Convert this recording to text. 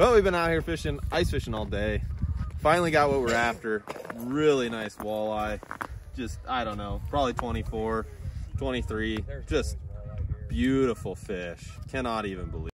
Well, we've been out here fishing, ice fishing all day. Finally got what we're after. Really nice walleye. Just, I don't know, probably 24, 23. Just beautiful fish. Cannot even believe